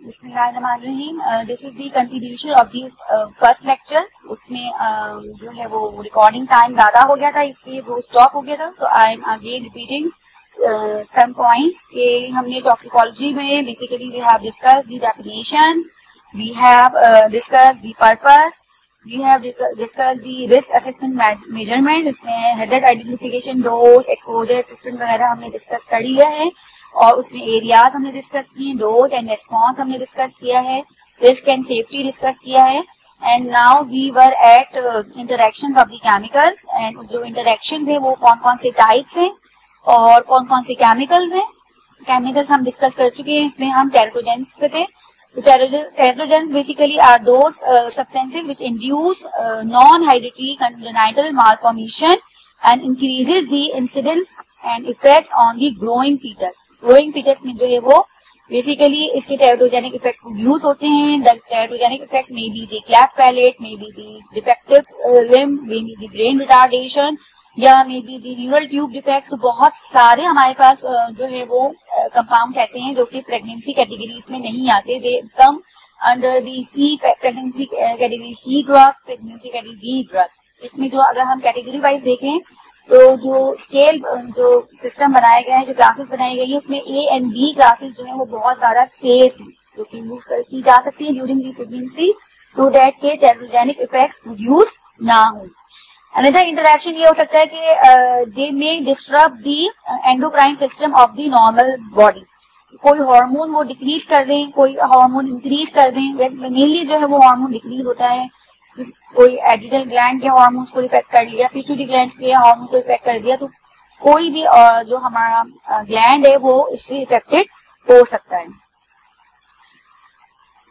बिस्मिल्लाहिर्रहमानिर्रहीम। This is the continuation of the first lecture उसमें जो है वो रिकॉर्डिंग टाइम ज़्यादा हो गया था, इसलिए वो स्टॉप हो गया था। तो I am again repeating some points के हमने टॉक्सिकोलॉजी में basically we have discuss the definition we have discuss the purpose we have discuss the risk assessment measurement इसमें hazard identification dose exposure assessment वगैरह हमने डिस्कस कर लिया है। और उसमें एरियाज़ हमने डिस्कस किए डोज एंड रेस्पॉन्स हमने डिस्कस किया है रिस्क एंड सेफ्टी डिस्कस किया है and now we were at interaction of the chemicals and जो इंटरेक्शन है वो कौन कौन से टाइप्स हैं, और कौन कौन से केमिकल्स हैं केमिकल्स हम डिस्कस कर चुके हैं, इसमें हम टेरिटोजेंस पे थे Tetrogens basically are those substances which induce non hereditary congenital malformation and increases the incidence and effects on the growing fetus. Growing fetus में जो है वो बेसिकली इसके टेरोटोजेनिक इफेक्ट्स प्रोड्यूस होते हैं। The teratogenic effects may be the cleft palate may be the defective limb may be the brain retardation या may be the neural tube defects तो बहुत सारे हमारे पास जो है वो कंपाउंड्स ऐसे हैं जो कि प्रेगनेंसी कैटेगरीज में नहीं आते। They come under the C pregnancy category C drug pregnancy category D drug इसमें जो अगर हम कैटेगरी वाइज देखें तो जो स्केल जो सिस्टम बनाया गया है, जो क्लासेस बनाई गई है, उसमें ए एंड बी क्लासेस जो है, वो बहुत ज़्यादा सेफ़ है, जो कि यूज़ की जा सकती है during the pregnancy to date के टेरोजेनिक इफेक्ट्स प्रोड्यूस ना हो। अनदर इंटरेक्शन ये हो सकता है कि they may disturb the endocrine system of the normal body कोई हार्मोन वो डिक्रीज कर दें, कोई हार्मोन इंक्रीज कर दें, वैसे मेनली जो है वो हार्मोन डिक्रीज होता है। कोई एड्रिनल ग्लैंड के हार्मोन्स को इफ़ेक्ट कर लिया पिट्यूटरी ग्लैंड के हार्मोन को इफ़ेक्ट कर दिया तो कोई भी जो हमारा ग्लैंड है वो इससे इफेक्टेड हो सकता है।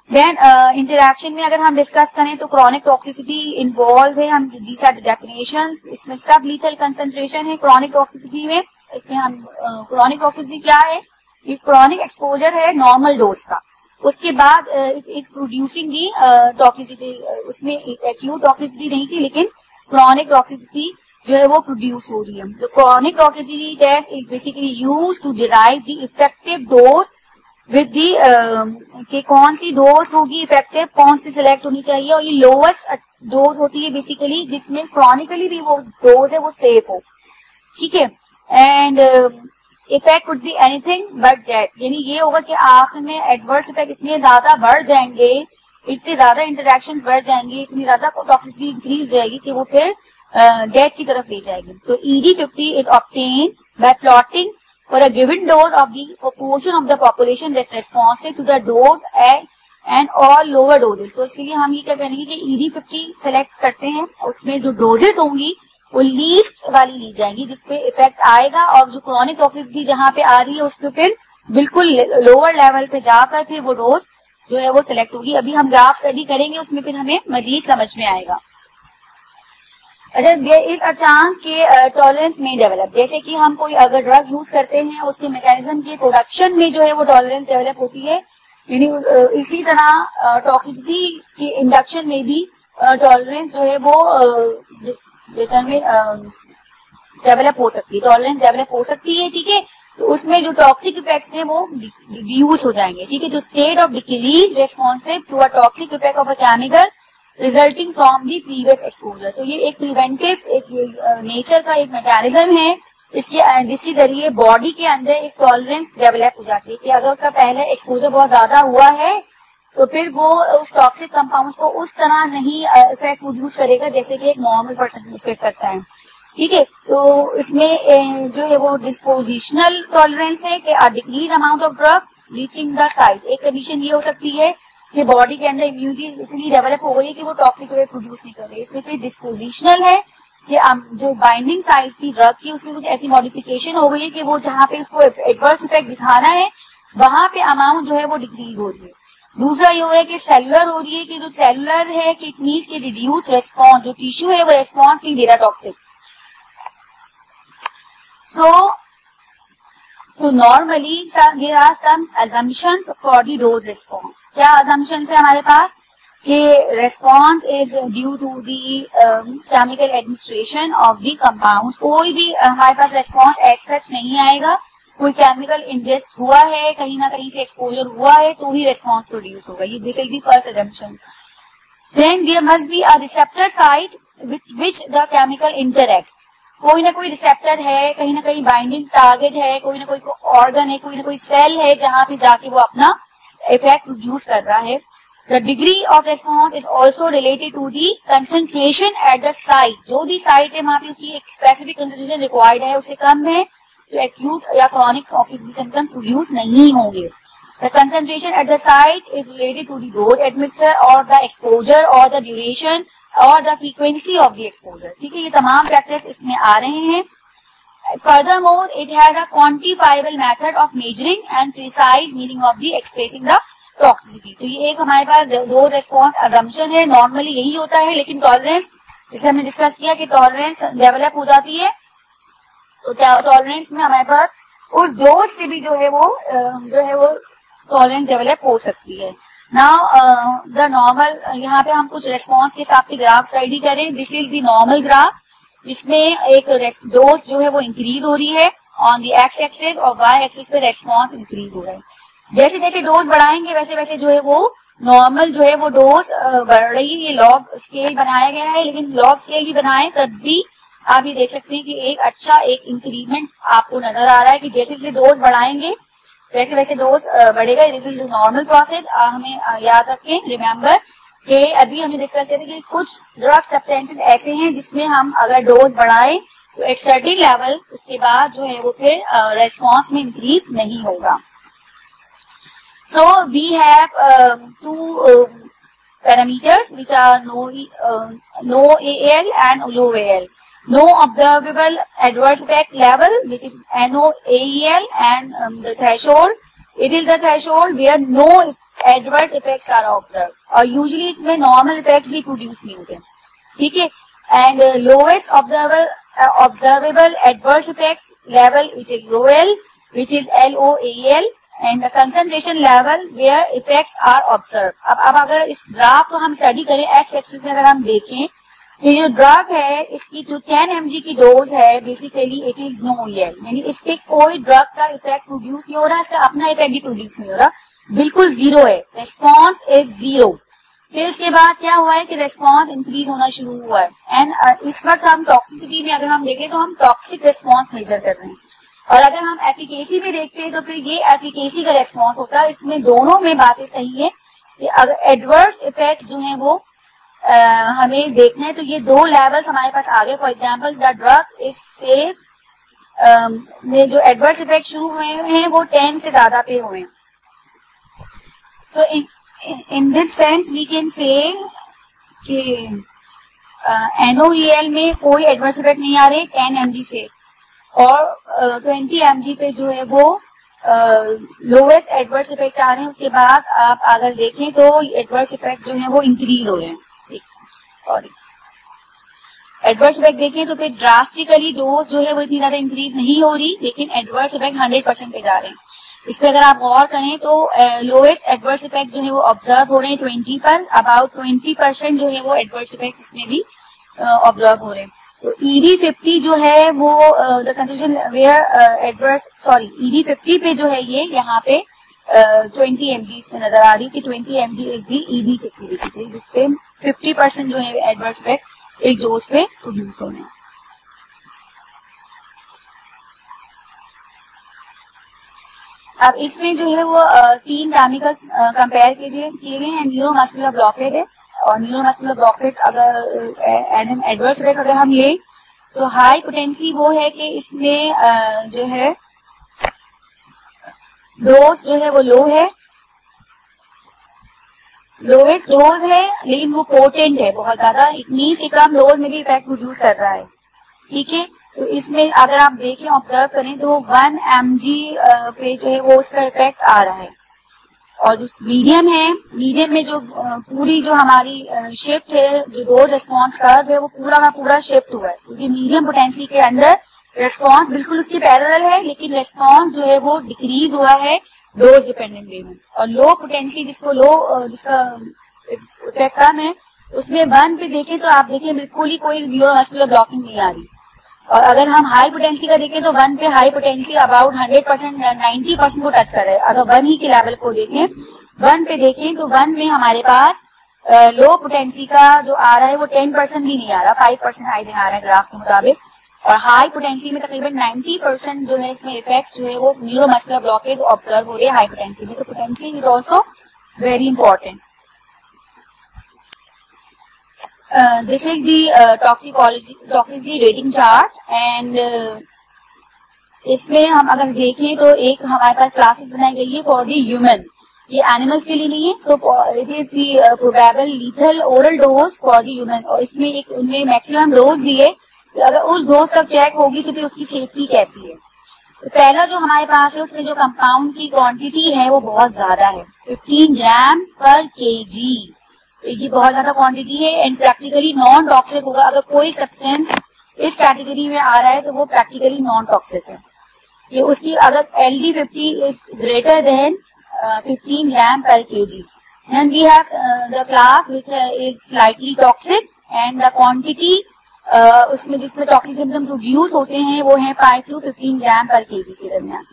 देन इंटरेक्शन uh, में अगर हम डिस्कस करें तो क्रॉनिक टॉक्सिसिटी इन्वॉल्व है हम दीज आर डेफिनेशन इसमें सब लीथल कंसेंट्रेशन है क्रॉनिक टॉक्सिसिटी में इसमें हम क्रॉनिक uh, टॉक्सिसिटी क्या है? कि क्रॉनिक एक्सपोजर है नॉर्मल डोज का। उसके बाद it is producing the toxicity उसमें एक्यूट टॉक्सिसिटी नहीं थी, लेकिन क्रॉनिक टॉक्सिसिटी जो है वो प्रोड्यूस हो रही है। Chronic toxicity test is basically use to derive the effective dose with the कि कौन सी डोज होगी इफ़ेक्टिव कौन सी सिलेक्ट होनी चाहिए, और ये लोवेस्ट डोज होती है बेसिकली जिसमें क्रॉनिकली भी वो डोज है, वो सेफ़ हो। ठीक है? And effect could be anything but that यानी ये होगा कि आखिर में एडवर्स इफ़ेक्ट इतने ज़्यादा बढ़ जाएँगे, इतने ज़्यादा इंटरेक्शन बढ़ जाएँगे, इतनी ज़्यादा टॉक्सिसिटी इंक्रीज जाएगी कि वो फिर डेथ की तरफ़ ले जाएगी। तो ED fifty is obtain by plotting for a given dose of the proportion of the population that's responsive to the dose and all lower doses तो इसके लिए हम ये क्या करेंगे कि ईडी फिफ्टी सेलेक्ट करते हैं, उसमें जो डोजेस होंगी वो लीस्ट वाली ली जाएँगी, जिसपे इफ़ेक्ट आएगा और जो क्रॉनिक टॉक्सिसिटी जहाँ पे आ रही है उसके फिर बिल्कुल लोअर लेवल पे जाकर फिर वो डोज जो है वो सिलेक्ट होगी। अभी हम ग्राफ स्टडी करेंगे, उसमें फिर हमें मजीद समझ में आएगा। अच्छा देर इज़ अ चांस के टॉलरेंस में डेवलप जैसे कि हम कोई अगर ड्रग यूज़ करते हैं, उसके मैकेनिज्म के प्रोडक्शन में जो है वो टॉलरेंस डेवलप होती है। यानी इसी तरह टॉक्सिसिटी के इंडक्शन में भी टॉलरेंस जो है वो रिटर्न में डेवलप हो सकती है टॉलरेंस डेवलप हो सकती है, ठीक है? तो उसमें जो टॉक्सिक इफेक्ट्स हैं वो रिड्यूस हो जाएँगे, ठीक है? तो state of decrease responsive to a toxic effect of a chemical resulting from the previous exposure तो ये एक प्रिवेंटिव एक नेचर का एक मैकेनिज्म है, इसके जिसके ज़रिए बॉडी के अंदर एक टॉलरेंस डेवलप हो जाती है कि अगर उसका पहले एक्सपोजर बहुत ज़्यादा हुआ है फिर वो उस टॉक्सिक कंपाउंड को उस तरह नहीं इफ़ेक्ट प्रोड्यूस करेगा जैसे कि एक नॉर्मल पर्सन इफ़ेक्ट करता है। ठीक है? तो इसमें जो है वो डिस्पोजिशनल टॉलरेंस है कि decrease amount of drug reaching the site एक कंडीशन ये हो सकती है कि बॉडी के अंदर इम्यूनिटी इतनी डेवलप हो गई है कि वो टॉक्सिक वे प्रोड्यूस नहीं कर रही इसमें फिर डिस्पोजिशनल है कि जो बाइंडिंग साइड थी ड्रग की, उसमें कुछ ऐसी मॉडिफिकेशन हो गई है कि वो जहाँ पे उसको एडवर्स इफ़ेक्ट दिखाना है, वहाँ पे अमाउंट जो है वो डिक्रीज हो रही है। दूसरा ये हो रहा है कि सेलुलर हो रही है कि जो सेलुलर है कि इट मीन की रिड्यूस रेस्पॉन्स जो टिश्यू है, वो रेस्पॉन्स नहीं दे रहा टॉक्सिक सो तो normally there are some for the dose response क्या assumptions है हमारे पास? कि response is due to the chemical administration of the compound कोई भी, हमारे पास रेस्पॉन्स एज सच नहीं आएगा। कोई केमिकल इंजेस्ट हुआ है, कहीं ना कहीं से एक्सपोजर हुआ है तो ही रेस्पॉन्स प्रोड्यूस होगा। ये this is the first assumption then there must be a receptor site with which the chemical interacts कोई ना कोई रिसेप्टर है, कहीं ना कहीं बाइंडिंग टारगेट है, कोई ना कोई ऑर्गन है, कोई ना कोई सेल है, जहाँ पे जाके वो अपना इफ़ेक्ट प्रोड्यूस कर रहा है। The degree of response is also related to the concentration at the site जो भी साइट है, वहाँ पे उसकी एक स्पेसिफिक कंसेंट्रेशन रिक्वायर्ड है उससे कम है। जो एक्यूट या क्रॉनिक ऑक्सीजन सिम्टम प्रोड्यूस नहीं होंगे। The concentration at the site is related to the dose administer और द एक्सपोजर और द ड्यूरेशन और the frequency of the exposure ठीक है, ये तमाम फैक्टर्स इसमें आ रहे हैं। Furthermore it has a quantifiable method of measuring and precise meaning of the expressing the toxicity तो ये एक हमारे पास दो रेस्पॉन्स अजम्पन है। नॉर्मली यही होता है, लेकिन टॉलरेंस जिसे हमने डिस्कस किया कि टॉलरेंस डेवलप हो जाती है। टॉलरेंस में हमारे पास उस डोज से भी जो है वो जो है वो टॉलरेंस डेवलप हो सकती है। ना द नॉर्मल यहाँ पे हम कुछ रेस्पॉन्स के हिसाब से ग्राफ स्टडी करें। This is the normal graph इसमें एक डोज जो है वो इंक्रीज हो रही है। ऑन दी एक्स एक्सेस और वाई एक्सेस पे रेस्पॉन्स इंक्रीज हो रहा है। जैसे जैसे डोज बढ़ाएँगे, वैसे वैसे जो है वो नॉर्मल जो है वो डोज बढ़ रही है। लॉग स्केल बनाया गया है, लेकिन लॉग स्केल भी बनाए, तब भी आप ये देख सकते हैं कि एक अच्छा एक इंक्रीमेंट आपको नज़र आ रहा है कि जैसे जैसे डोज बढ़ाएँगे, वैसे वैसे डोज बढ़ेगा। दिस इज़ नॉर्मल प्रोसेस हमें याद रखें रिमेम्बर कि अभी हमने डिस्कस किया था कि कुछ ड्रग सब्सटेंसेस ऐसे हैं जिसमें हम अगर डोज बढ़ाए तो एट सर्टिन लेवल उसके बाद जो है वो फिर रेस्पॉन्स में इंक्रीज नहीं होगा। So we have to which are no no A L and low L no observable adverse effect level which is NOAEL and um, the threshold it is the threshold where no adverse effects are observed और usually इसमें normal effects भी produce नहीं होते ठीक है and uh, lowest observable uh, observable adverse effects level which is LOL which is LOAEL the concentration level where effects are observed अब अब अगर इस ग्राफ को हम स्टडी करें एक्स एक्सिस में अगर हम देखें ये जो ड्रग है इसकी जो टेन एम की डोज है बेसिकली इट इज़ नो यल यानी इस पे कोई ड्रग का इफ़ेक्ट प्रोड्यूस नहीं हो रहा इसका अपना इफ़ेक्ट भी प्रोड्यूस नहीं हो रहा। बिल्कुल ज़ीरो है। रेस्पॉन्स इज़ ज़ीरो फिर इसके बाद क्या हुआ है कि रेस्पॉन्स इंक्रीज होना शुरू हुआ है। एंड uh, इस वक्त हम टॉक्सिसिटी में अगर हम देखें तो हम टॉक्सिक रेस्पॉन्स मेजर कर रहे हैं। और अगर हम एफिकेसी में देखते हैं तो फिर ये एफिकेसी का रेस्पॉन्स होता है। इसमें दोनों में बातें सही है कि अगर एडवर्स इफ़ेक्ट जो है वो हमें देखना है। तो ये दो लेवल्स हमारे पास आ गए। For example the drug is safe में जो एडवर्स इफ़ेक्ट शुरू हुए हैं, वो टेन से ज़्यादा पे हुए so in this sense we can say कि एनओईएल में कोई एडवर्स इफ़ेक्ट नहीं आ रहे टेन एमजी से। और ट्वेंटी एमजी पे जो है वो लोवेस्ट एडवर्स इफ़ेक्ट आ रहे हैं। उसके बाद आप अगर देखें तो एडवर्स इफ़ेक्ट जो है वो इंक्रीज हो रहे हैं। सॉरी एडवर्स इफ़ेक्ट देखें तो फिर ड्रास्टिकली डोज जो है वो इतनी ज़्यादा इंक्रीज नहीं हो रही, लेकिन एडवर्स इफ़ेक्ट हंड्रेड परसेंट पे जा रहे हैं। इस पर अगर आप गौर करें तो लोएस्ट एडवर्स इफ़ेक्ट जो है वो ऑब्ज़र्व हो रहे हैं ट्वेंटी पर अबाउट ट्वेंटी परसेंट जो है वो एडवर्स इफ़ेक्ट इसमें भी ऑब्ज़र्व हो रहे हैं। तो ईडी e फिफ्टी जो है वो the where adverse sorry ED fifty पे जो है ये यहाँ पे ट्वेंटी एम जी इसमें नज़र आ रही कि twenty M G is the ED fifty basically जिसपे फिफ्टी परसेंट जो है एडवर्स इफ़ेक्ट एक डोज पे प्रोड्यूस हो रहे हैं अब इसमें जो है वो तीन केमिकल्स कंपेयर किए गए हैं न्यूरोमस्कुलर ब्लॉकेट है। और न्यूरोमस्कुलर ब्लॉकेट अगर एन एडवर्स इफ़ेक्ट अगर हम ले तो हाई पोटेंसी वो है कि इसमें जो है डोज जो है वो लो है। लोवेस्ट डोज है, लेकिन वो पोटेंट है, बहुत ज़्यादा। इतनी से कम डोज में भी इफ़ेक्ट प्रोड्यूस कर रहा है। ठीक है? तो इसमें अगर आप देखें ऑब्ज़र्व करें तो वन एमजी पे जो है वो उसका इफ़ेक्ट आ रहा है। और जो मीडियम है मीडियम में जो पूरी जो हमारी शिफ्ट है, जो डोज रिस्पॉन्स कर्व है, वो पूरा का पूरा शिफ्ट हुआ है। क्योंकि मीडियम पोटेंसी के अंदर रिस्पॉन्स बिल्कुल उसकी पैरल है, लेकिन रेस्पॉन्स जो है वो डिक्रीज हुआ है डोज डिपेंडेंट वे में। और लो पोटेंसी जिसको लो जिसका इफ़ेक्ट कम है, उसमें वन पे देखें तो आप देखें बिल्कुल ही कोई न्यूरोमस्कुलर ब्लॉकिंग नहीं आ रही। और अगर हम हाई पोटेंसी का देखें तो वन पे high potency about hundred percent ninety percent को टच कर रहा है। अगर वन ही के लेवल को देखें वन पे देखें तो वन में हमारे पास लो पोटेंसी का जो आ रहा है वो टेन परसेंट भी नहीं आ रहा फाइव परसेंट आई थिंक आ रहा है ग्राफ के मुताबिक। और हाई पोटेंसी में तकरीबन नाइन्टी परसेंट जो है इसमें इफ़ेक्ट जो है वो न्यूरोमस्कुलर ब्लॉकेट ऑब्ज़र्व हो रही है हाई पोटेंसी में। तो potency is also very important this is the toxicology toxicity rating chart and इसमें हम अगर देखें तो एक हमारे पास क्लासेस बनाई गई है फॉर दी ह्यूमन ये एनिमल्स के लिए नहीं है so it is the probable lethal oral dose for the human और इसमें एक उन्हें मैक्सिमम डोज दिए तो अगर उस डोज तक चेक होगी तो फिर उसकी सेफ्टी कैसी है। तो पहला जो हमारे पास है, उसमें जो कंपाउंड की क्वांटिटी है, वो बहुत ज़्यादा है। 15 ग्राम पर केजी ये बहुत ज़्यादा क्वांटिटी है एंड प्रैक्टिकली नॉन टॉक्सिक होगा। अगर कोई सब्सटेंस इस कैटेगरी में आ रहा है तो वो प्रैक्टिकली नॉन टॉक्सिक है। ये उसकी अगर L D fifty is greater than fifteen gram per K G and we have the class which is slightly toxic and the quantity उसमें जिसमें टॉक्सिक सिम्टम प्रोड्यूस होते हैं वो है five to fifteen gram per K G के दरमियान।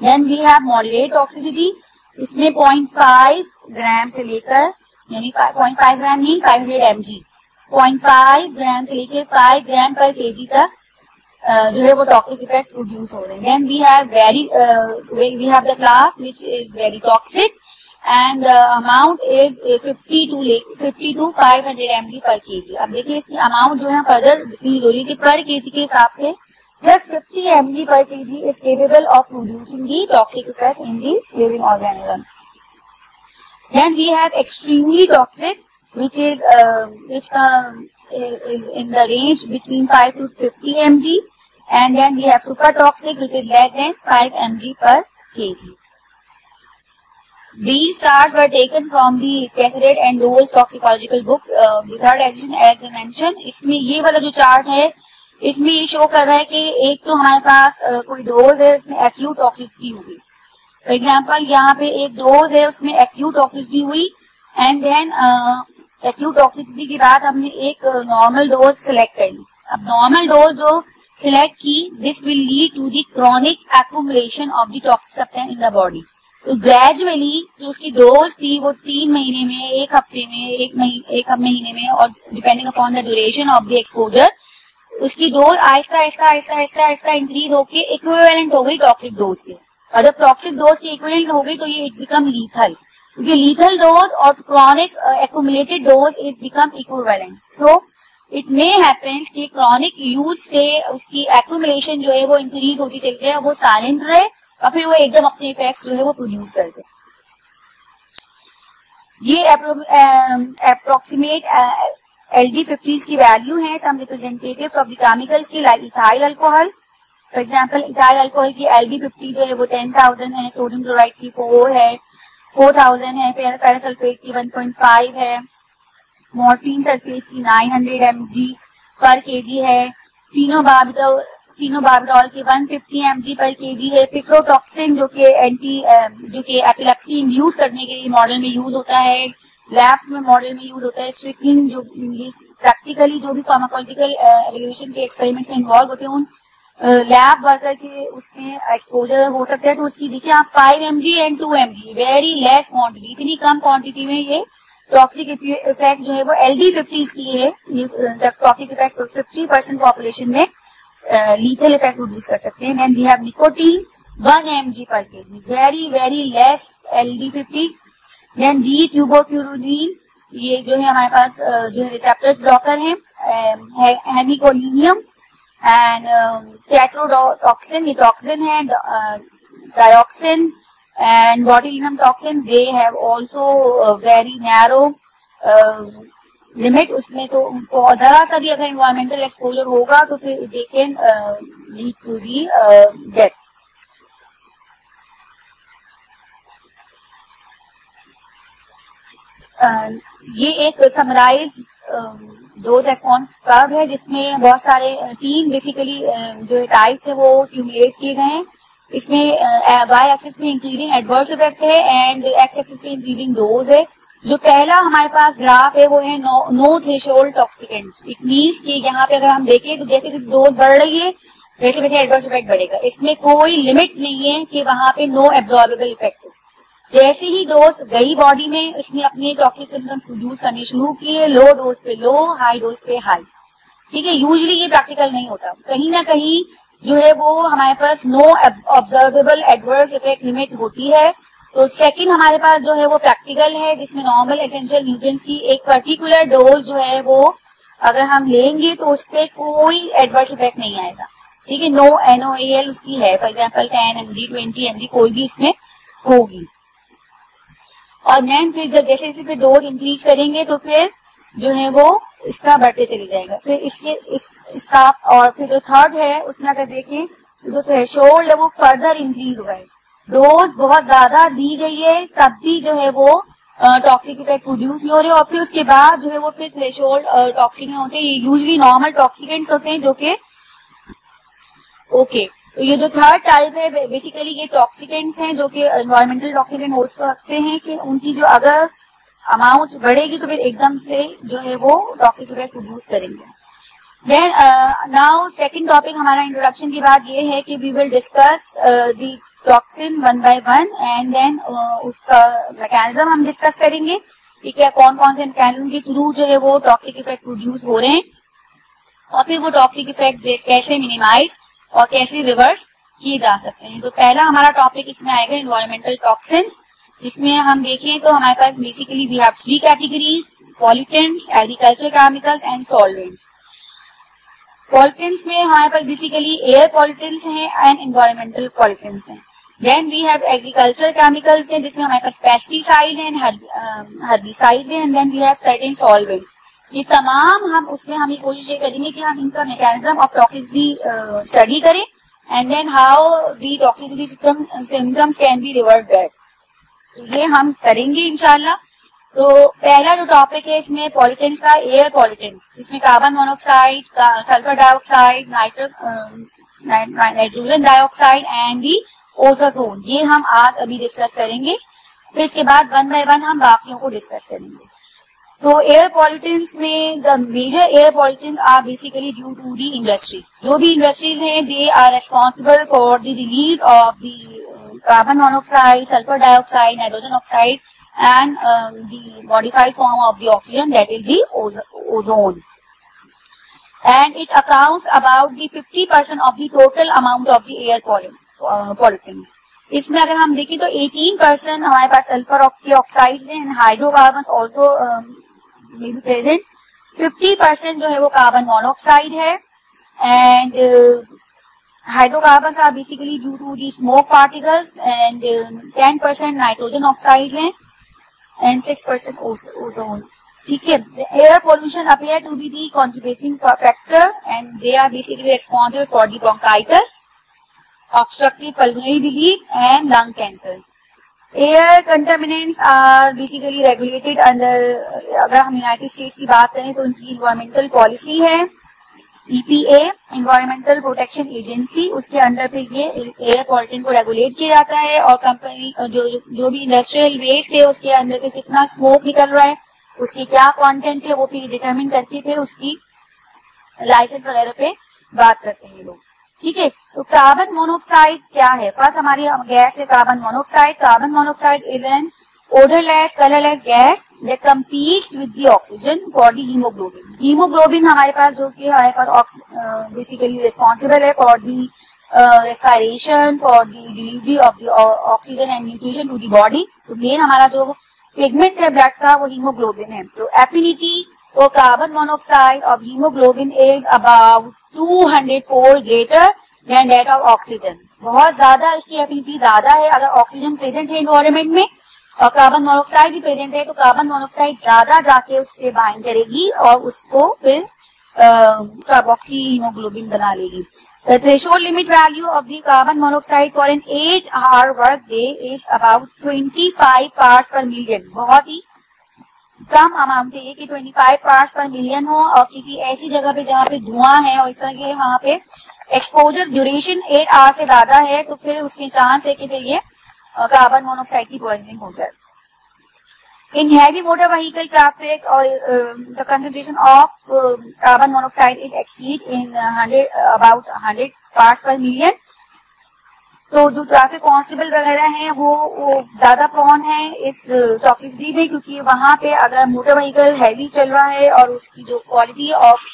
Then we have moderate toxicity इसमें point five gram से लेकर यानी पॉइंट फाइव ग्राम नहीं five hundred M G point five gram से लेकर फाइव ग्राम पर के जी तक Uh, जो है वो टॉक्सिक इफेक्ट्स प्रोड्यूस हो रहे हैं। Then we have very we have the class which is very toxic and amount is 50 to 50 to 500 M G per K G अब देखिए इसकी अमाउंट जो है फर्दर डिक्रीज हो रही है कि पर के जी के हिसाब से just 50 M G per K G is capable of producing the toxic effect in the living organism then we have extremely toxic which is uh, which uh, is in the range between 5 to 50 mg and then we have super toxic which is less than 5 mg per kg. These charts were taken from the Casaret and Lowell's toxicological book, uh, the third edition as I mentioned. इसमें ये वाला जो chart है इसमें ये show कर रहा है कि एक तो हमारे पास uh, कोई डोज है इसमें एक्यूट टॉक्सिसिटी होगी फॉर एग्ज़ाम्पल यहाँ पे एक डोज है उसमें एक्यूट टॉक्सिसिटी हुई। एंड देन एक्यूट टॉक्सिसिटी के बाद हमने एक नॉर्मल डोज सिलेक्ट कर ली। अब नॉर्मल डोज जो सिलेक्ट की this will lead to the chronic accumulation of the toxic substance in the body gradually जो उसकी डोज थी वो तीन महीने में, एक हफ़्ते में, एक महीने एक महीने में और depending upon the duration of the exposure उसकी डोज आहिस्ता आहिस्ता आहिस्ता आहिस्ता आहिस्ता इंक्रीज होकर इक्विवेलेंट हो गई टॉक्सिक डोज के। और जब टॉक्सिक डोज की इक्विवेलेंट हो गई तो ये इट बिकम लीथल क्योंकि लीथल डोज और chronic accumulated dose is become equivalent so it may happens कि क्रॉनिक यूज़ से उसकी एक्यूमुलेशन जो है वो इंक्रीज होती चली जाए, वो साइलेंट रहे और फिर वो एकदम अपने इफेक्ट्स जो है वो प्रोड्यूस कर दे ये अप्रोक्सीमेट एल डी फिफ्टीज की वैल्यू है सम रिप्रेजेंटेटिव ऑफ़ द की like ethyl alcohol for example ethyl alcohol की एल डी फिफ्टी जो है वो टेन थाउज़ेंड है सोडियम क्लोराइड की फोर है फोर थाउज़ेंड है फेरसल्फेट की वन पॉइंट फाइव है मॉर्फिन सल्फेट की nine hundred M G per K G है फिनोबार्बिटोल फिनोबार्बिटोल की one fifty M G per K G है। पिक्रोटॉक्सिन जो कि एंटी जो कि एपिलेप्सी इंड्यूस करने के लिए मॉडल में यूज़ होता है। लैब्स में मॉडल में यूज़ होता है। स्ट्रिक्लिन जो ये प्रैक्टिकली जो भी फार्माकोलॉजिकल एवेल्युएशन के एक्सपेरिमेंट में इन्वॉल्व होते हैं, उन लैब वर्कर के उसमें एक्सपोजर हो सकता है। तो उसकी देखिए आप five M G and two M G very less quantity इतनी कम क्वांटिटी में ये टॉक्सिक इफ़ेक्ट जो है वो एल डी फिफ्टी की है। ये toxic effect fifty percent population में। लीथल इफ़ेक्ट प्रोड्यूस कर सकते हैं. Have M G per K G very very less L D fifty then D tubocurarine ये जो है हमारे पास जो है रिसेप्टर्स ब्लॉकर है हेमिकोलिनियम एंड टेट्रोटॉक्सिन ये टॉक्सिन है botulinum toxin. They have also uh, very narrow uh, limit उसमें तो जरा सा भी अगर इन्वायरमेंटल एक्सपोजर होगा तो फिर they can lead to the death ये एक समराइज दो रेस्पॉन्स कर्व है जिसमें बहुत सारे तीन बेसिकली जो टाइप्स है वो क्यूमुलेट किए गए हैं। इसमें वाई एक्सिस पे इंक्रीजिंग एडवर्स इफ़ेक्ट है एंड एक्स एक्सिस पे इंक्रीजिंग डोज है। जो पहला हमारे पास ग्राफ है वो है no, threshold toxicant it means कि यहाँ पे अगर हम देखें तो जैसे जैसे डोज बढ़ रही है वैसे वैसे एडवर्स इफ़ेक्ट बढ़ेगा। इसमें कोई लिमिट नहीं है कि वहाँ पे नो एब्जॉर्बेबल इफ़ेक्ट हो। जैसे ही डोज गई बॉडी में इसने अपने टॉक्सिक सिम्टम्स प्रोड्यूस करने शुरू किए लो डोज पे लो हाई डोज पे हाई ठीक है यूजली ये प्रैक्टिकल नहीं होता। कहीं ना कहीं जो है वो हमारे पास no observable adverse effect limit होती है। तो सेकंड हमारे पास जो है वो प्रैक्टिकल है, जिसमें नॉर्मल एसेंशियल न्यूट्रिएंट्स की एक पर्टिकुलर डोज जो है वो अगर हम लेंगे तो उस पर कोई एडवर्स इफ़ेक्ट नहीं आएगा। ठीक है? नो एनओएल उसकी है। For example ten M G twenty M G कोई भी इसमें होगी। और देन फिर जब जैसे जैसे फिर डोज इंक्रीज करेंगे तो फिर जो है वो इसका बढ़ते चले जाएगा। फिर इसके इस साफ़ और फिर जो थर्ड है, उसमें अगर देखें तो जो थ्रेशोल्ड है वो फर्दर इंक्रीज हुआ है। डोज बहुत ज़्यादा दी गई है, तब भी जो है वो टॉक्सिक इफ़ेक्ट प्रोड्यूस नहीं हो रहे और फिर उसके बाद जो है वो फिर थ्रेशोल्ड टॉक्सिक होते। हैं ये यूजली नॉर्मल टॉक्सिकेंट्स होते हैं जो कि ओके तो ये जो थर्ड टाइप है बेसिकली ये टॉक्सिकेंट्स हैं जो कि एनवायरमेंटल टॉक्सिकेंट हो सकते हैं कि उनकी जो अगर अमाउंट बढ़ेगी तो फिर एकदम से जो है वो टॉक्सिक इफ़ेक्ट प्रोड्यूस करेंगे। देन नाउ सेकंड टॉपिक हमारा इंट्रोडक्शन की बात ये है कि we will discuss the toxin one by one and then उसका मैकेनिज्म हम डिस्कस करेंगे ठीक है कौन कौन से मैकेनिज्म के थ्रू जो है वो टॉक्सिक इफ़ेक्ट प्रोड्यूस हो रहे हैं और फिर वो टॉक्सिक इफ़ेक्ट कैसे मिनिमाइज और कैसे रिवर्स किए जा सकते हैं। तो पहला हमारा टॉपिक इसमें आएगा इन्वायरमेंटल टॉक्सिन्स जिसमें हम देखें तो हमारे पास basically we have three categories pollutants agriculture chemicals and solvents pollutants में हमारे पास बेसिकली एयर पॉलिटेंट्स हैं एंड इन्वायरमेंटल पॉलिटेंट्स हैं। Then we have agriculture chemicals हैं, जिसमें हमारे पास पेस्टिसाइड एंड हर्बिसाइड हैं and then we have certain solvents ये तमाम हम, उसमें हम ये कोशिश ये करेंगे कि हम इनका मैकेनिज्म ऑफ़ टॉक्सिसिटी स्टडी करें and then how the toxicity system symptoms can be revert back ये हम करेंगे इनशाला तो पहला जो टॉपिक है, इसमें पॉलिटेंस का एयर पॉलिटेंस जिसमें carbon monoxide sulphur dioxide nitrogen dioxide and the ozone ये हम आज अभी डिस्कस करेंगे। फिर इसके बाद वन बाय वन हम बाकी को डिस्कस करेंगे। तो एयर पॉलिटिक्स में the major air politics are basically due to the industries जो भी इंडस्ट्रीज़ हैं they are responsible for the release of the carbon monoxide sulphur dioxide nitrogen oxide and the modified form of the oxygen that is ozone and it account about fifty percent of the total amount of the air pollution pollutants. इसमें अगर हम देखें तो 18 percent हमारे पास sulphur के oxides हैं and hydrocarbon also may be present 50 percent जो है वो कार्बन मोनोक्साइड है and hydrocarbon basically due to the smoke particles and uh, 10% nitrogen oxides हैं and 6% ozone. ठीक है? Air pollution appear to be the contributing factor and they are basically responsible for the bronchitis obstructive pulmonary disease and lung cancer. Air contaminants are basically regulated under अगर हम United States की बात करें तो उनकी environmental policy है EPA environmental protection agency उसके under पे ये एयर पॉलिटन को रेगुलेट किया जाता है और कंपनी जो जो, जो भी इंडस्ट्रियल वेस्ट है उसके अंदर से कितना स्मोक निकल रहा है उसकी क्या कंटेंट है वो फिर डिटरमिन करके फिर उसकी लाइसेंस वगैरह पे बात करते हैं लोग। ठीक है? तो कार्बन मोनोक्साइड क्या है? फ़र्स्ट हमारी गैस है, carbon monoxide. Carbon monoxide is an odorless, colorless gas that competes with the oxygen for the hemoglobin. Hemoglobin हमारे पास जो कि हमारे पास बेसिकली रिस्पॉन्सिबल है for the respiration for the delivery of the oxygen and nutrition to the body तो main हमारा जो पिगमेंट है ब्लड का, वो हीमोग्लोबिन है। तो affinity for carbon monoxide of haemoglobin is about 200 fold greater than that of oxygen बहुत ज़्यादा इसकी एफिनिटी ज़्यादा है अगर ऑक्सीजन प्रेजेंट है इन्वायरमेंट में और कार्बन मोनोक्साइड भी प्रेजेंट है तो कार्बन मोनोक्साइड ज़्यादा जाके उससे बाइंड करेगी और उसको फिर कार्बोक्सी हीमोग्लोबिन बना लेगी The limit value of of carbon monoxide for an at 8 hour work day is about 25 parts per million. बहुत ही कम अमाउंट चाहिए कि 25 पार्ट्स पर मिलियन हो और किसी ऐसी जगह पे जहाँ पे धुआँ है और इस तरह के वहाँ पे एक्सपोजर ड्यूरेशन एट आवर से ज़्यादा है तो फिर उसमें चांस है कि फिर ये कार्बन मोनोक्साइड की पॉइजनिंग हो जाए in heavy motor vehicle traffic, और uh, the concentration of uh, carbon monoxide is hundred in 100 about 100 parts per million. तो जो ट्रैफ़िक कांस्टेबल वगैरह हैं, वो वो ज़्यादा प्रॉन है इस टॉक्सिसिटी में, क्योंकि वहाँ पे अगर मोटर व्हीकल हैवी चल रहा है और उसकी जो क्वालिटी ऑफ़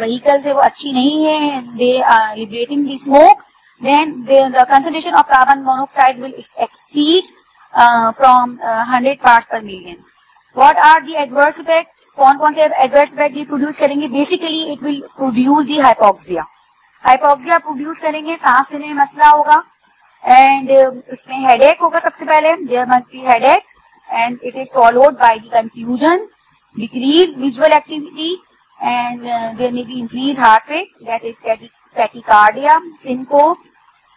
व्हीकल्स है, वो अच्छी नहीं है they are liberating the smoke then the concentration of carbon monoxide will exceed from hundred part per million what are the adverse effect कौन कौन से एडवर्स इफ़ेक्ट ये प्रोड्यूस करेंगे? Basically it will produce the hypoxia hypoxia produce करेंगे, सांस लेने में मसला होगा एंड uh, उसमें हेडेक होगा सबसे पहले. There must be headache and it is followed by the confusion decrease visual activity and there may be increase heart rate that is tachycardia syncope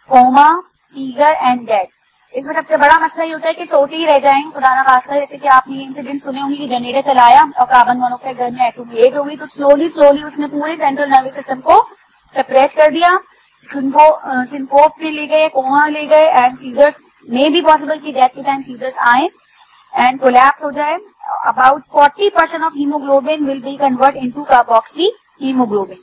coma seizure and death इसमें सबसे बड़ा मसला ये होता है कि सोते ही रह जाएँ. खुदा ना जैसे कि आपने ये इंसिडेंट सुने होंगे कि जनरेटर चलाया और कार्बन मोनोक्साइड घर में एक्यूमुलेट हो गई तो स्लोली स्लोली उसने पूरे सेंट्रल नर्वस सिस्टम को सप्रेस कर दिया. सिंको सिंकोप में ले गए कोमा ले गए and seizures may be possible की डेथ के टाइम सीजर्स आए एंड कोलैप्स हो जाए about 40 percent of haemoglobin will be convert into carboxy haemoglobin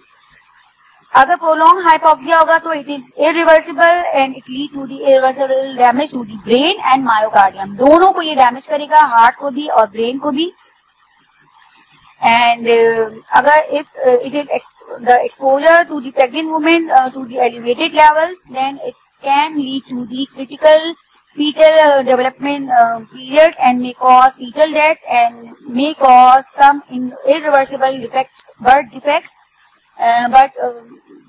अगर प्रोलॉन्ग हाइपोक्सिया होगा तो it is irreversible and it lead to the irreversible damage to the brain and myocardium दोनों को ये damage करेगा हार्ट को भी और ब्रेन को भी. and uh, agar if uh, it is ex the exposure to the pregnant woman uh, to the elevated levels then it can lead to the critical fetal uh, development uh, periods and may cause fetal death and may cause some irreversible defect birth defects. Uh, but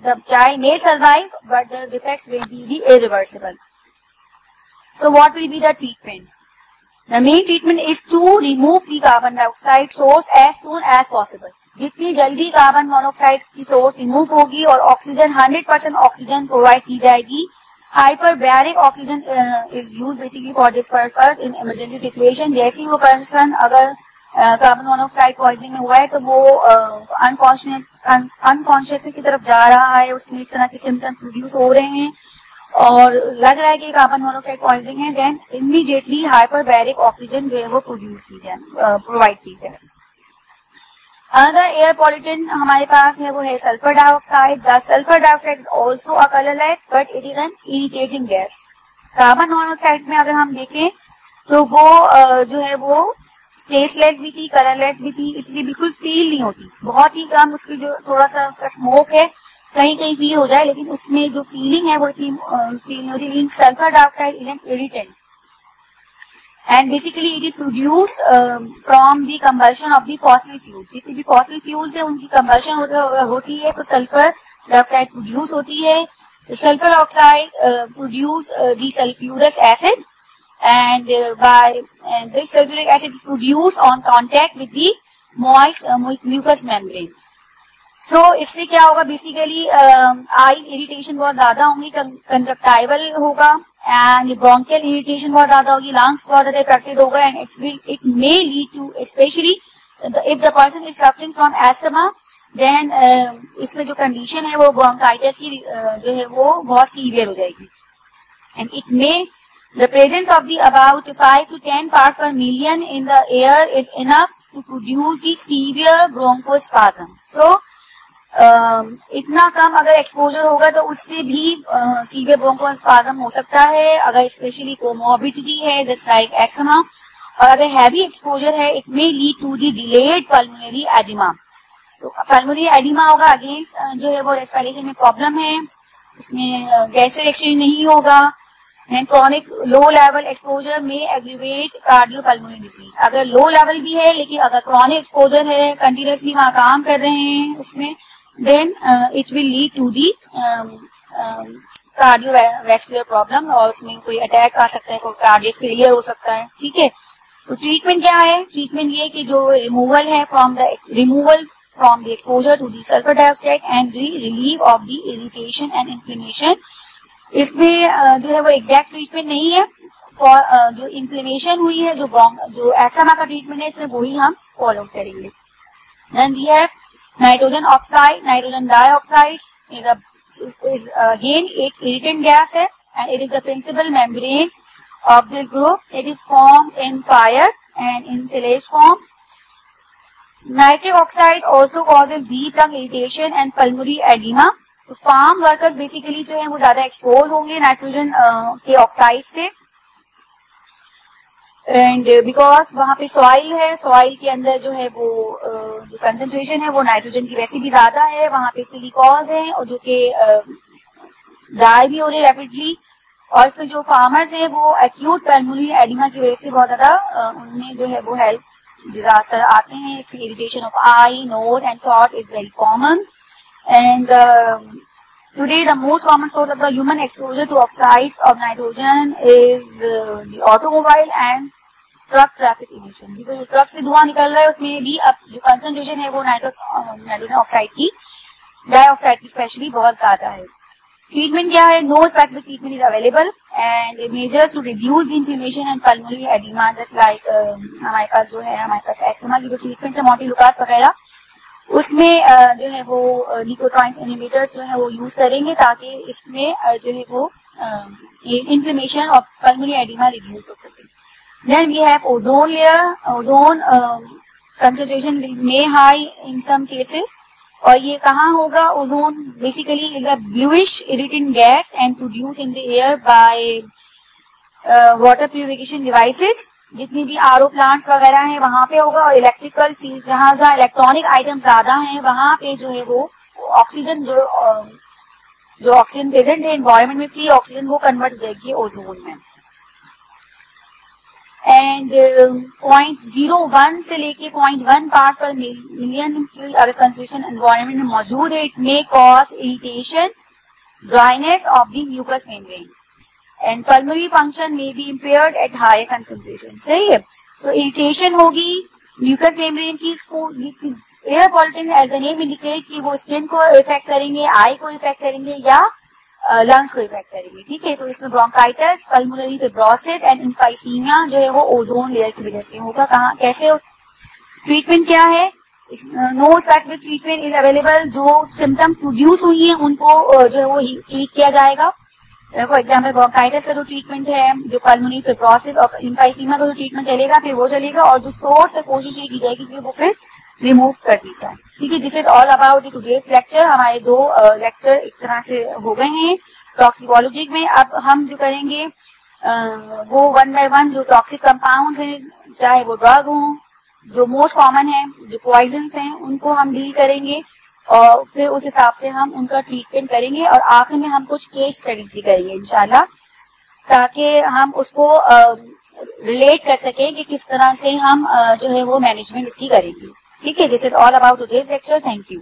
the child may survive but the defects will be the irreversible. So what will be the treatment? The main treatment is to remove the carbon dioxide source as soon as possible. जितनी जल्दी carbon monoxide की source remove होगी और oxygen 100 percent oxygen provide की जाएगी hyper baric oxygen is use basically for this purpose in emergency situation जैसे वो person अगर कार्बन मोनोक्साइड पॉइजनिंग में हुआ है तो वो अनकॉन्शियस अनकॉन्शियस की तरफ़ जा रहा है, उसमें इस तरह के सिम्टम्स प्रोड्यूस हो रहे हैं। और लग रहा है कि कार्बन मोनोक्साइड पॉइजनिंग है देन इमीडिएटली हाइपरबैरिक ऑक्सीजन जो है वो प्रोड्यूस की जाए प्रोवाइड की जाए। अनदर एयर पॉल्यूटेंट हमारे पास है, वो है sulphur dioxide the sulphur dioxide also a colourless but it is an irritating gas carbon monoxide में अगर हम देखें तो वो जो है वो टेस्टलेस भी थी कलरलेस भी थी, इसलिए बिल्कुल फील नहीं होती। बहुत ही कम उसकी जो थोड़ा सा उसका स्मोक है कहीं कहीं फील हो जाए लेकिन उसमें जो फीलिंग है वो इतनी फील नहीं होती लेकिन sulphur dioxide is an irritant and basically it is produce from the combustion of the fossil fuel जितनी भी फॉसिल फ्यूल्स है उनकी कंबल्शन होती है तो सल्फ़र डाइऑक्साइड प्रोड्यूस होती है. Sulphur oxide produce the sulphurous acid and this sulfuric acid is produced on contact with the moist uh, mucous membrane. So so, इससे क्या होगा बेसिकली आईज इरिटेशन बहुत ज़्यादा होंगी कंजक्टाइवल होगा एंड ब्रोंकियल इरिटेशन बहुत ज़्यादा होगी लंग्स बहुत ज़्यादा इफेक्टेड होगा and it will it may lead to specially if the person is suffering from asthma then इसमें जो कंडीशन है वो ब्रोंकाइटिस की uh, जो है वो बहुत सीवियर हो जाएगी and it may The presence of the about 5 to 10 parts per million in the air is enough to produce the severe bronchospasm. Uh, इतना कम अगर एक्सपोजर होगा तो उससे भी सीवियर ब्रोंकोस्पाज्म हो सकता है, अगर स्पेशली कोमोबिडिटी है जस्ट लाइक और अगर हैवी एक्सपोजर है it may lead to the delayed pulmonary oedema तो पल्मोनरी एडिमा होगा अगेंस्ट जो है वो रेस्पिरेशन में प्रॉब्लम है, इसमें गैस रिएक्शन नहीं होगा and chronic low level exposure में एग्रीवेट कार्डियोपल्मोनरी डिज़ीज़ अगर लो लेवल भी है, लेकिन अगर क्रॉनिक एक्सपोजर है कंटिन्यूसली वहाँ काम कर रहे हैं, उसमें then it will lead to the cardiovascular problem और उसमें कोई अटैक आ सकता है, कोई कार्डियक फेलियर हो सकता है, ठीक है? तो ट्रीटमेंट क्या है? ट्रीटमेंट ये कि जो रिमूवल है from the removal from the exposure to the sulphur dioxide and relieve of the irritation and inflammation इसमें जो है वो एग्जैक्ट ट्रीटमेंट नहीं है. फॉर जो इन्फ्लेमेशन हुई है, जो जो एस्थमा का ट्रीटमेंट है, इसमें वही हम फॉलो करेंगे. Then we have nitrogen oxide nitrogen dioxide is is again एक इरिटेंट गैस है and it is the principal membrane of this group it is form in fire and in silage forms nitric oxide also causes deep lung irritation and pulmonary oedema farm workers basically जो है वो ज़्यादा expose होंगे nitrogen uh, के oxide से. And because वहाँ पे soil है सॉइल के अंदर जो है वो जो कंसेंट्रेशन है वो नाइट्रोजन की वैसे भी ज़्यादा है, वहाँ पे सिलिकॉज है और जो कि डाई भी हो रही रैपिडली और इसमें जो फार्मर्स हैं वो एक्यूट पेलमुलरी एडिमा की वजह से बहुत ज़्यादा उनमें जो है वो हेल्थ डिजास्टर आते हैं। इसमें irritation of eye nose and thought is very common and today the most common source of the human exposure to oxides of nitrogen is the automobile and truck traffic emission जो truck से धुआँ निकल रहा है, उसमें भी अब जो कंसेंट्रेशन है, वो नाइट्रोजन ऑक्साइड की डाइऑक्साइड की स्पेशली बहुत ज़्यादा है। ट्रीटमेंट क्या है? No specific treatment is available and measures to reduce the inflammation and pulmonary oedema just like हमारे पास जो है, हमारे पास एस्टमा की जो ट्रीटमेंट है मोटी लुकास वगैरह उसमें जो है वो लिकोट्राइंस इनिवेटर्स जो है वो यूज़ करेंगे ताकि इसमें जो है वो इन्फ्लेमेशन और पल्मोनरी एडिमा रिड्यूस हो सके then we have ozone. Ozone uh, concentration may high in some cases. और ये कहाँ होगा ozone basically is a bluish irritant gas and produce in the air by water purification devices जितनी भी are plants वगैरह हैं वहाँ पे होगा और इलेक्ट्रिकल फ़ील्ड, जहाँ जहाँ इलेक्ट्रॉनिक आइटम ज़्यादा हैं, वहाँ पे जो है वो ऑक्सीजन जो जो ऑक्सीजन प्रेजेंट है इन्वायरमेंट में फ्री ऑक्सीजन वो कन्वर्ट हो जाएगी ओजोन में। एंड पॉइंट ज़ीरो वन से लेके point one part per million की अगर कंसेंट्रेशन एनवायरमेंट में मौजूद है it may cause irritation dryness of the mucous membrane and pulmonary function may be impair at higher concentration सही है। तो इरिटेशन होगी म्यूकस मेम्ब्रेन की air pollution as the name indicate कि वो स्किन को इफ़ेक्ट करेंगे आई को इफ़ेक्ट करेंगे या लंग्स को इफ़ेक्ट करेंगे। ठीक है? तो इसमें bronchitis pulmonary fibrosis and emphysema जो है वो ओजोन लेयर की वजह से होगा। कहा, कैसे ट्रीटमेंट क्या है? No specific treatment is available जो सिम्टम्स प्रोड्यूस हुई है, उनको जो है वो ट्रीट किया जाएगा। फॉर एग्ज़ाम्पल ब्रोंकाइटिस का जो ट्रीटमेंट है जो पल्मोनरी फिब्रोसिस और इन्फाइसीमा का जो ट्रीटमेंट चलेगा फिर वो चलेगा और जो सोर्स है कोशिश ये की जाएगी कि वो फिर रिमूव कर दी जाए। ठीक है this is all about today's lecture हमारे दो लेक्चर uh, एक तरह से हो गए हैं टॉक्सिकोलॉजी में। अब हम जो करेंगे uh, वो वन बाय वन जो टॉक्सिक कंपाउंड है चाहे वो ड्रग हो जो मोस्ट कॉमन है जो पॉइजन हैं उनको हम डील करेंगे। और फिर उस हिसाब से हम उनका ट्रीटमेंट करेंगे और आखिर में हम कुछ केस स्टडीज़ भी करेंगे इनशाला ताकि हम उसको रिलेट कर सके कि किस तरह से हम जो है वो मैनेजमेंट इसकी करेंगे। ठीक है this is all about today's lecture thank you